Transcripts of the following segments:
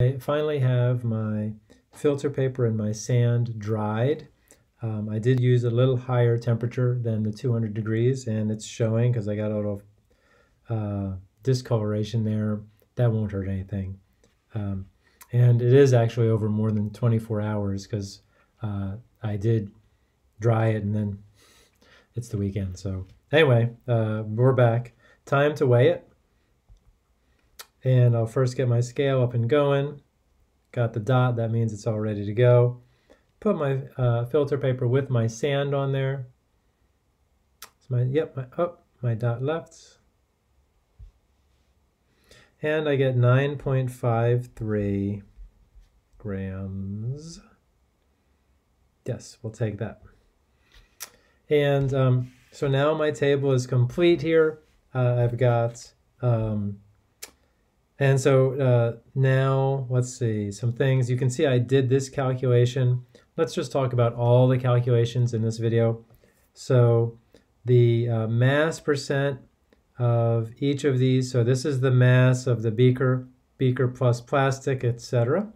I finally have my filter paper and my sand dried. Um, I did use a little higher temperature than the 200 degrees and it's showing because I got a little uh, discoloration there. That won't hurt anything. Um, and it is actually over more than 24 hours because uh, I did dry it and then it's the weekend. So anyway, uh, we're back. Time to weigh it. And I'll first get my scale up and going. Got the dot, that means it's all ready to go. Put my uh, filter paper with my sand on there. It's my, yep, my, oh, my dot left. And I get 9.53 grams. Yes, we'll take that. And um, so now my table is complete here. Uh, I've got, um, and so uh, now let's see, some things. You can see I did this calculation. Let's just talk about all the calculations in this video. So the uh, mass percent of each of these, so this is the mass of the beaker, beaker plus plastic, etc.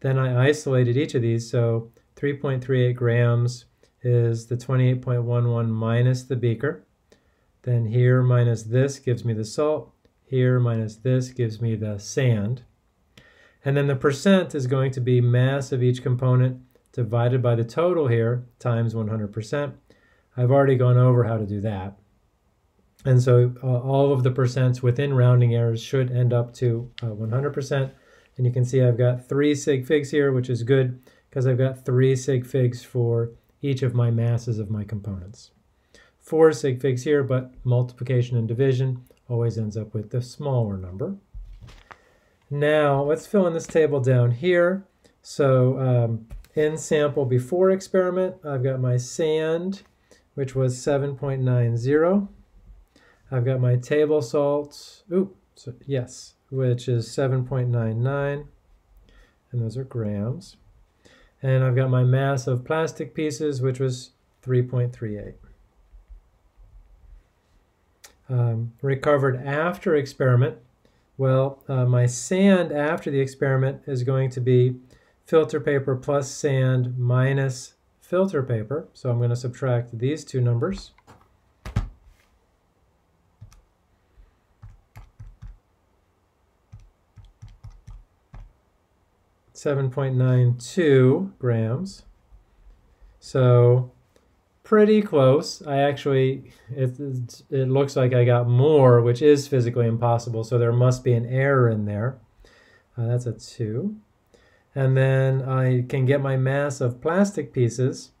Then I isolated each of these, so 3.38 grams is the 28.11 minus the beaker. Then here minus this gives me the salt. Here minus this gives me the sand. And then the percent is going to be mass of each component divided by the total here times 100%. I've already gone over how to do that. And so uh, all of the percents within rounding errors should end up to uh, 100%. And you can see I've got three sig figs here, which is good because I've got three sig figs for each of my masses of my components. Four sig figs here, but multiplication and division always ends up with the smaller number. Now, let's fill in this table down here. So um, in sample before experiment, I've got my sand, which was 7.90. I've got my table salt, ooh, so yes, which is 7.99, and those are grams. And I've got my mass of plastic pieces, which was 3.38. Um, recovered after experiment. Well, uh, my sand after the experiment is going to be filter paper plus sand minus filter paper. So I'm going to subtract these two numbers. 7.92 grams. So pretty close. I actually, it, it looks like I got more, which is physically impossible. So there must be an error in there. Uh, that's a 2. And then I can get my mass of plastic pieces.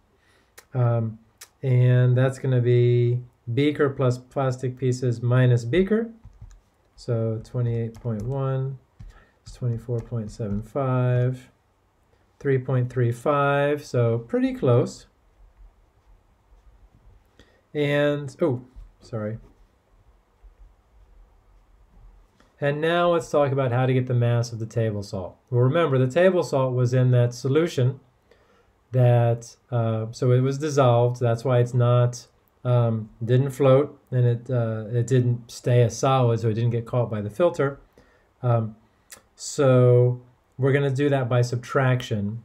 Um, and that's going to be beaker plus plastic pieces minus beaker. So 28.1 it's 24.75, 3.35, so pretty close. And, oh, sorry. And now let's talk about how to get the mass of the table salt. Well, remember, the table salt was in that solution that, uh, so it was dissolved. That's why it's not, um, didn't float and it, uh, it didn't stay a solid, so it didn't get caught by the filter. Um, so we're going to do that by subtraction.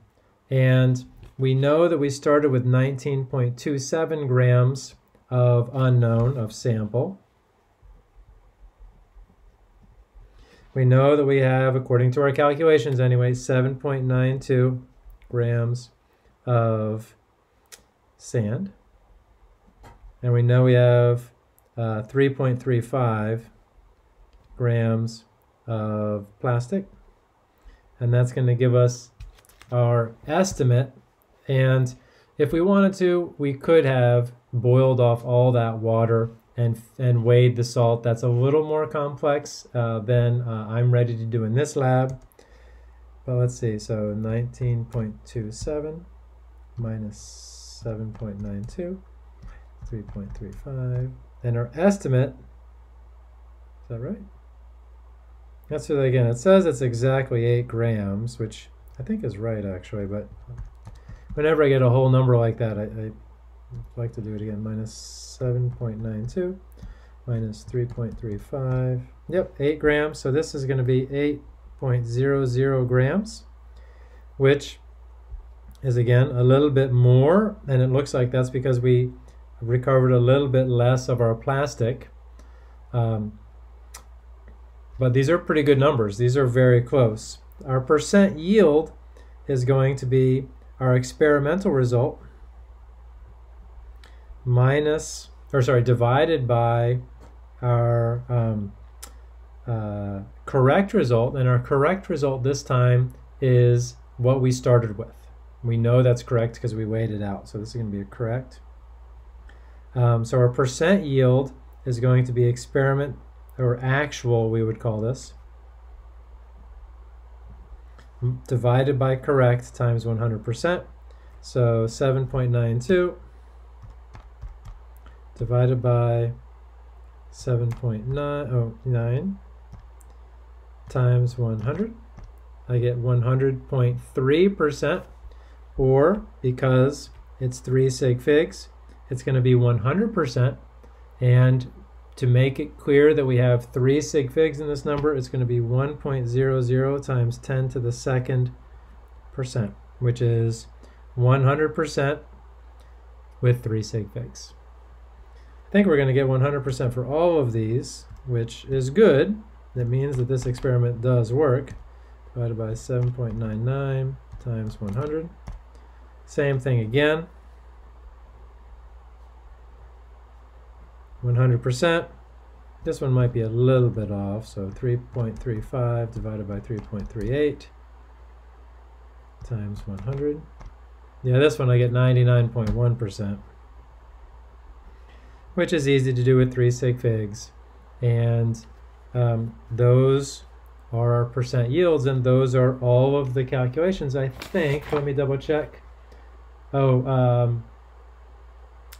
And we know that we started with 19.27 grams of unknown, of sample. We know that we have, according to our calculations anyway, 7.92 grams of sand. And we know we have uh, 3.35 grams of plastic. And that's going to give us our estimate. And if we wanted to, we could have boiled off all that water and, and weighed the salt. That's a little more complex uh, than uh, I'm ready to do in this lab. But let's see, so 19.27 minus 7.92, 3.35. And our estimate, is that right? That's it again. It says it's exactly 8 grams, which I think is right actually, but whenever I get a whole number like that, I, I like to do it again. Minus 7.92 minus 3.35. Yep, 8 grams. So this is going to be 8 grams, which is again a little bit more, and it looks like that's because we recovered a little bit less of our plastic. Um, but these are pretty good numbers. These are very close. Our percent yield is going to be our experimental result minus, or sorry, divided by our um, uh, correct result. And our correct result this time is what we started with. We know that's correct because we weighed it out. So this is going to be a correct. Um, so our percent yield is going to be experiment or actual, we would call this, divided by correct times 100%. So 7.92 divided by 7.9 times 100. I get 100.3%, or because it's 3 sig figs, it's going to be 100%. And to make it clear that we have 3 sig figs in this number, it's going to be 1.00 times 10 to the second percent, which is 100% with 3 sig figs. I think we're going to get 100% for all of these, which is good. That means that this experiment does work. Divided by 7.99 times 100. Same thing again. 100%. This one might be a little bit off, so 3.35 divided by 3.38 times 100. Yeah, this one I get 99.1% which is easy to do with three sig figs. And um, those are our percent yields, and those are all of the calculations, I think. Let me double check. Oh, um,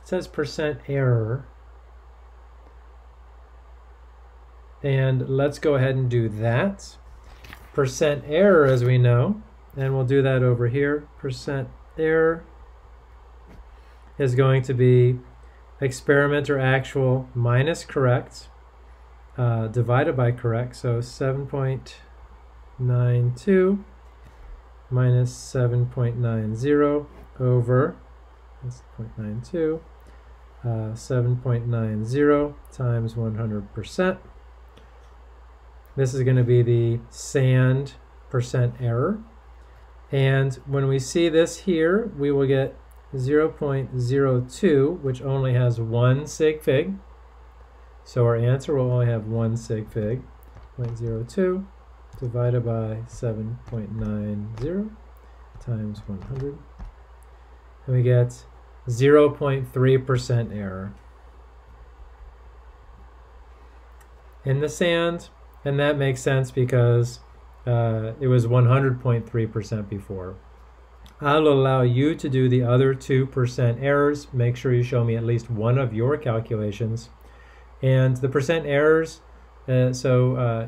it says percent error. And let's go ahead and do that. Percent error, as we know, and we'll do that over here. Percent error is going to be experiment or actual minus correct uh, divided by correct. So 7.92 minus 7.90 over that's 0.92 uh, 7.90 times 100%. This is going to be the sand percent error. And when we see this here, we will get 0.02, which only has one sig fig. So our answer will only have one sig fig. 0.02 divided by 7.90 times 100. And we get 0.3% error. In the sand, and that makes sense because uh, it was 100.3% before. I'll allow you to do the other 2% errors. Make sure you show me at least one of your calculations. And the percent errors, uh, so uh,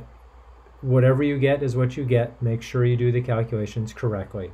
whatever you get is what you get. Make sure you do the calculations correctly.